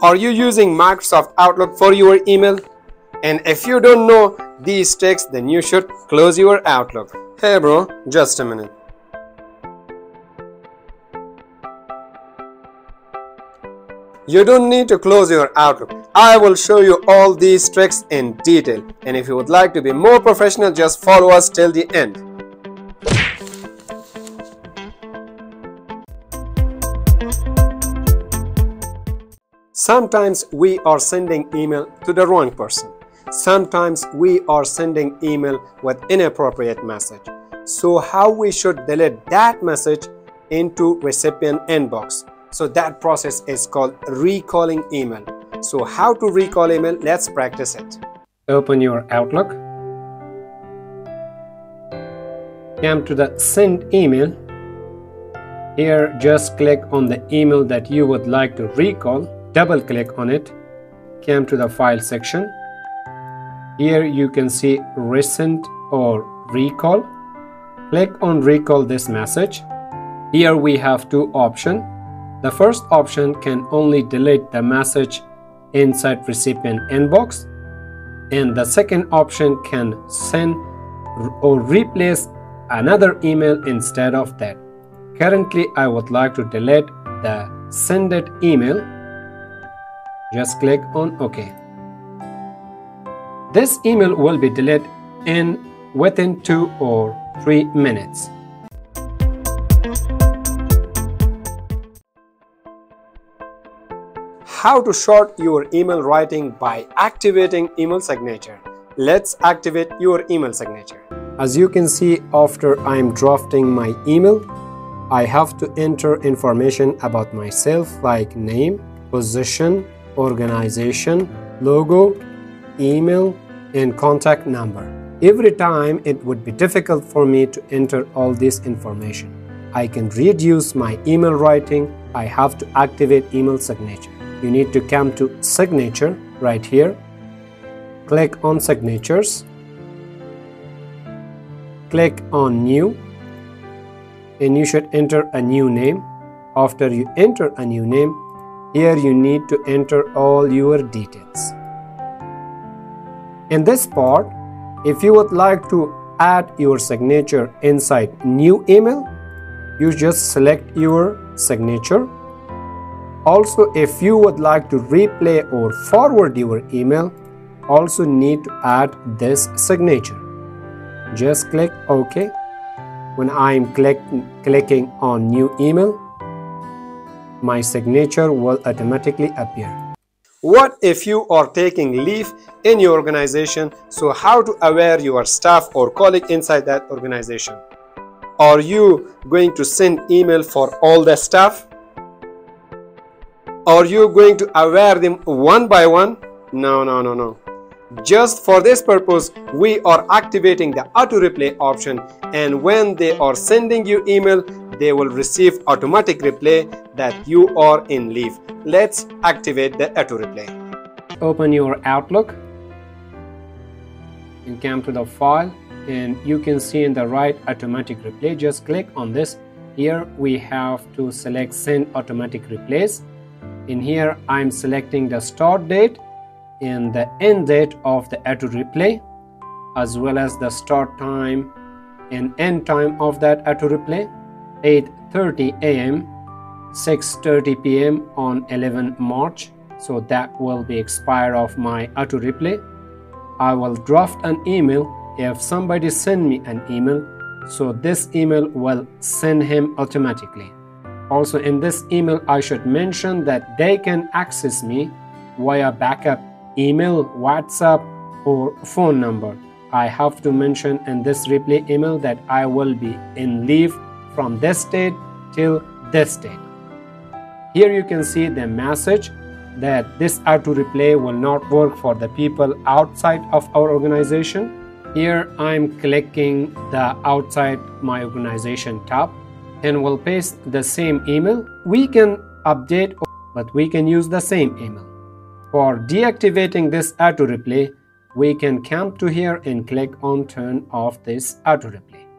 Are you using Microsoft Outlook for your email? And if you don't know these tricks, then you should close your Outlook. Hey bro, just a minute. You don't need to close your Outlook. I will show you all these tricks in detail. And if you would like to be more professional, just follow us till the end. Sometimes we are sending email to the wrong person. Sometimes we are sending email with inappropriate message. So how we should delete that message into recipient inbox. So that process is called recalling email. So how to recall email? Let's practice it. Open your Outlook. Come to the send email. Here just click on the email that you would like to recall. Double click on it. Come to the file section. Here you can see resend or recall. Click on recall this message. Here we have two options. The first option can only delete the message inside recipient inbox and the second option can send or replace another email instead of that. Currently I would like to delete the sended email. Just click on OK. This email will be deleted in within 2 or 3 minutes. how to short your email writing by activating email signature. Let's activate your email signature. As you can see after I'm drafting my email, I have to enter information about myself like name, position, organization, logo, email, and contact number. Every time it would be difficult for me to enter all this information. I can reduce my email writing. I have to activate email signature you need to come to signature right here click on signatures click on new and you should enter a new name after you enter a new name here you need to enter all your details in this part if you would like to add your signature inside new email you just select your signature also, if you would like to replay or forward your email, also need to add this signature. Just click OK. When I am click, clicking on new email, my signature will automatically appear. What if you are taking leave in your organization? So how to aware your staff or colleague inside that organization? Are you going to send email for all the staff? Are you going to aware them one by one? No, no, no, no. Just for this purpose, we are activating the auto replay option and when they are sending you email, they will receive automatic reply that you are in leave. Let's activate the auto replay. Open your Outlook and come to the file and you can see in the right automatic replay. Just click on this. Here we have to select send automatic replays in here I'm selecting the start date and the end date of the auto replay as well as the start time and end time of that auto replay 8:30 a.m. 6:30 p.m. on 11 March so that will be expire of my auto replay I will draft an email if somebody send me an email so this email will send him automatically also in this email, I should mention that they can access me via backup email, WhatsApp or phone number. I have to mention in this replay email that I will be in leave from this date till this date. Here you can see the message that this auto replay will not work for the people outside of our organization. Here I'm clicking the outside my organization tab and will paste the same email, we can update but we can use the same email. For deactivating this auto replay, we can come to here and click on turn off this auto replay.